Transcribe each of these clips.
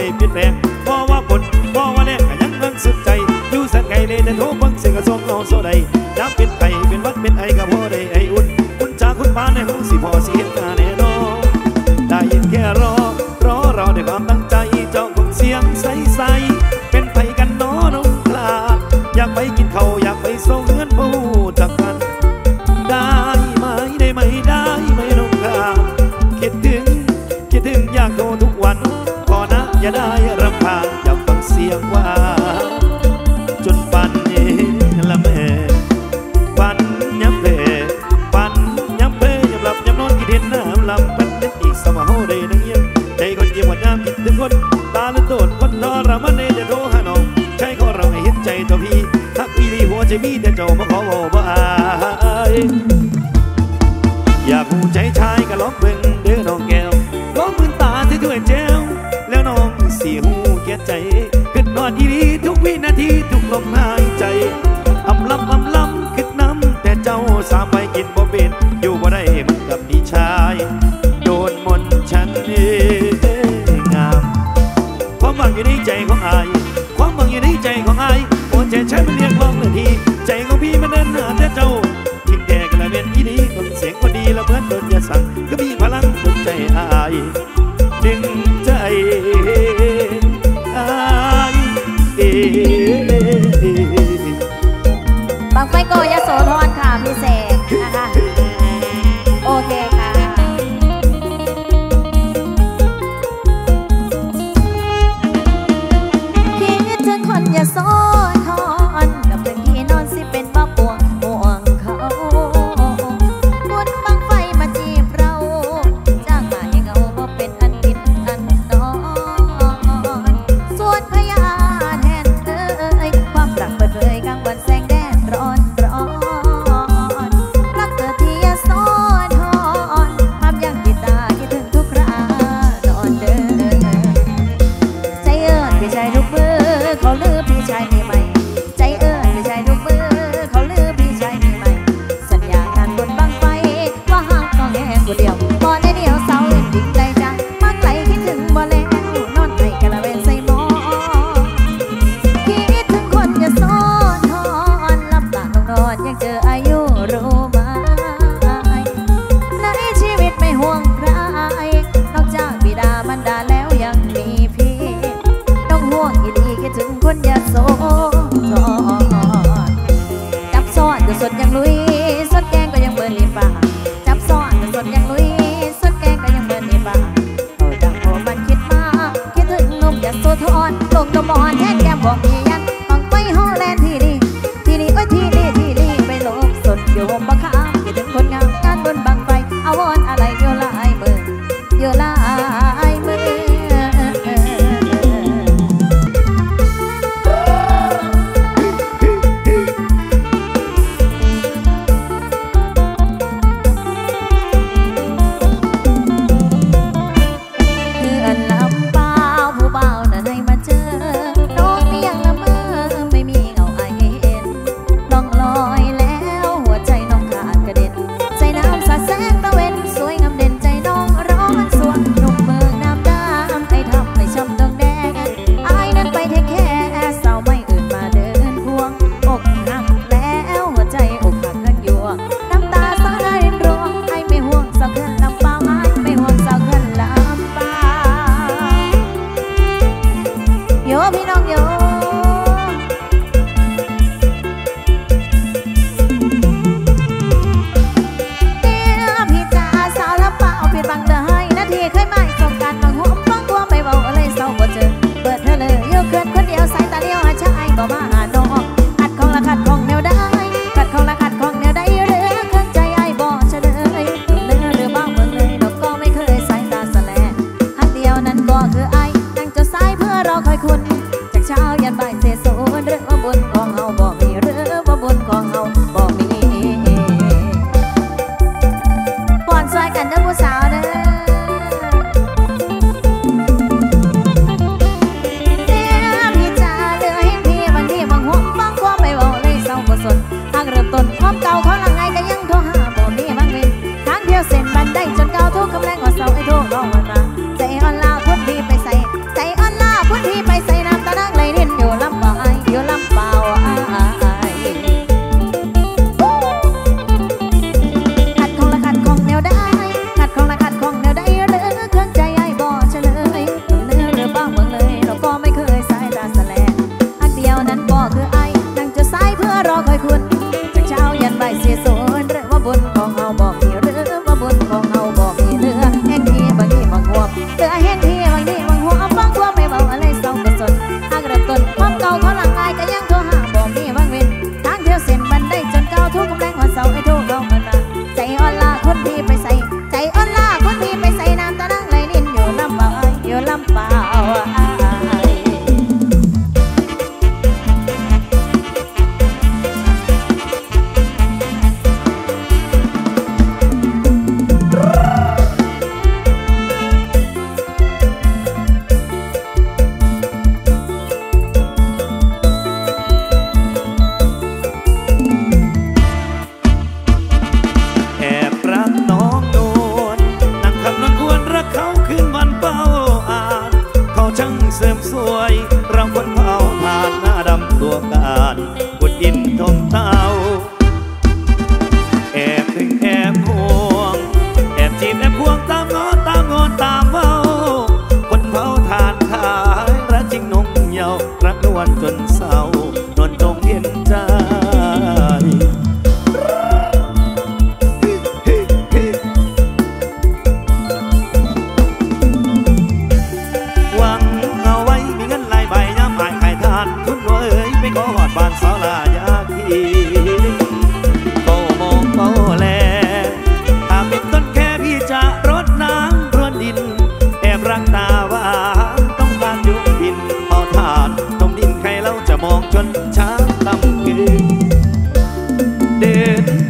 ได้เปลี่ยนแปลงบ่ว่าบนบ่ว่าแน่ยังเพิ่งสุดใจอยู่สักไงในยแต่โทเพิ่งสิกระซสมเราโซใด ได้รำพาญอยากฟังเสียงว่า จนปันเองละแม่ปันยับเพปันยับเพยับหลับยับนอนกินเห็นน้ำลำปันเป็นอีกสมหได้นังเยี่ยมใจคนเยี่ยมวันยามกินถึงคนตาละโดดคนนอรำมันเนจะโดหานองใจก็เราให้เห็นใจตัวพี่ทักพี่ดีหัวใจมีแต่เจ้ามา อกนางใจ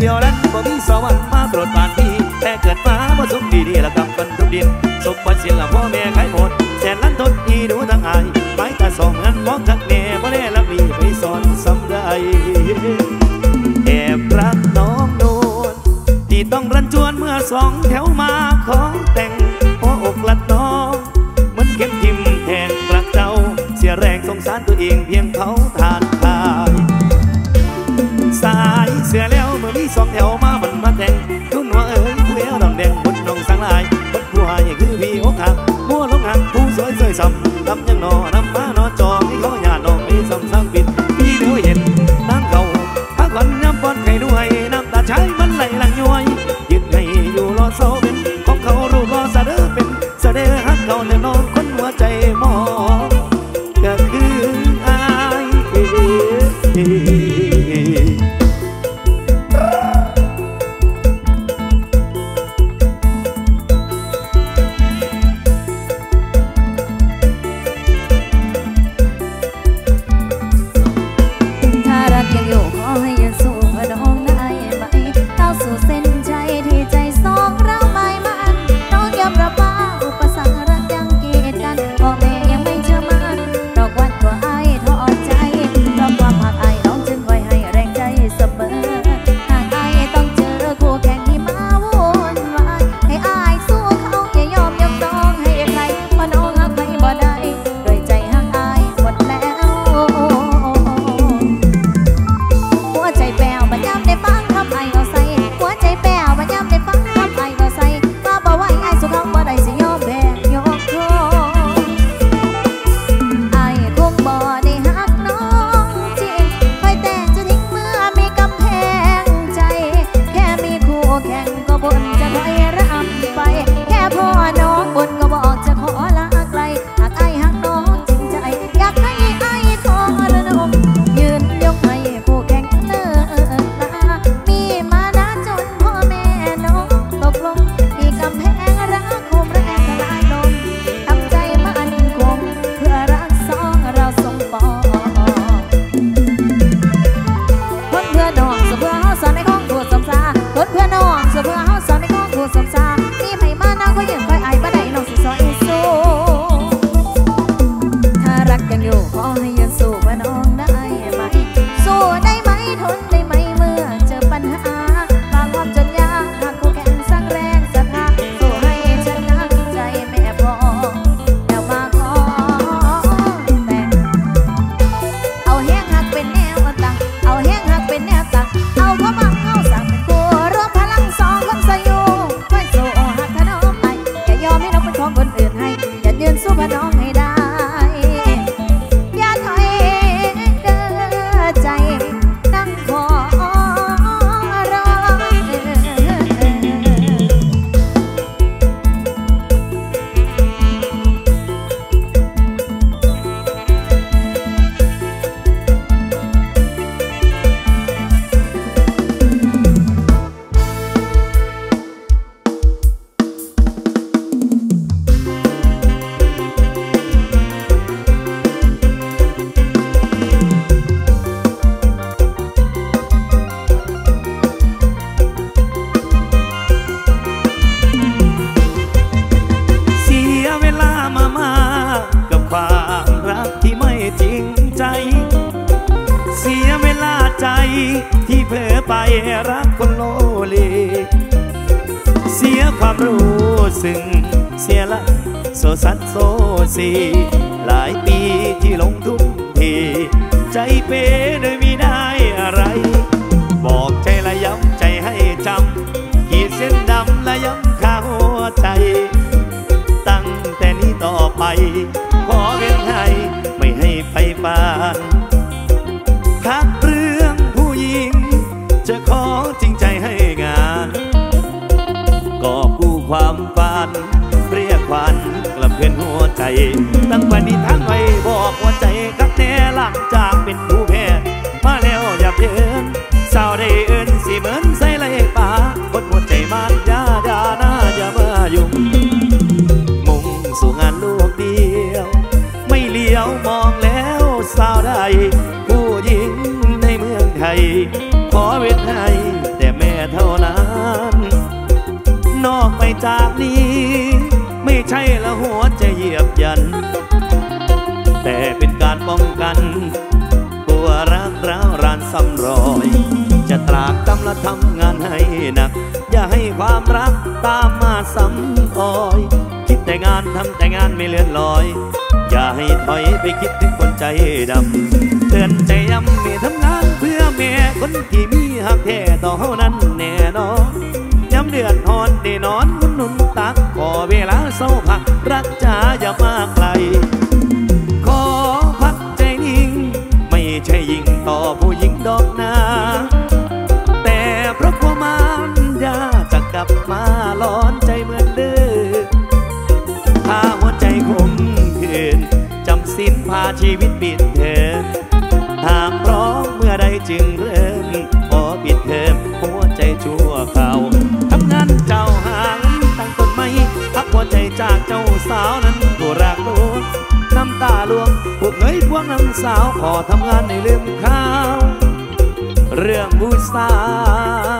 เดียวรักบ่มีสวรรค์มาโปรดปานนี้แต่เกิดมาบ่สุขดีดีละกำคนทุกดินสุขบ่เสียงละพ่อแม่ใคร I don't. ที่เผลอไปรักคนโลเล เสียความรู้สึกเสียละโซซัดโซซีหลายปีที่ลงทุกทใจเป๋โดยมีได้อะไร บอกใจละย้ำใจให้จำขีดเส้นดำละย้ำข้าวใจ ตั้งแต่นี้ต่อไป ขอเว้นให้ไม่ให้ไปบาน rang pani ซ้ำรอย จะตรากตำและทำงานให้หนัก อย่าให้ความรักตามมาซ้ำออย คิดแต่งานทำแต่งานไม่เลื่อนลอย อย่าให้ถอยไปคิดถึงคนใจดำเตือนใจย้ำไม่ทำงานเพื่อแม่คนที่มีหักแท้ต่อเฮานั้นแน่นอนย้ำเดือดหอนได้นอน จากเจ้าสาวนั้นผู้รักลวงน้ำตาลวงพวกเอ้ยพวกน้ำสาวขอทำงานในเรื่องข้าว เรื่องผู้สาว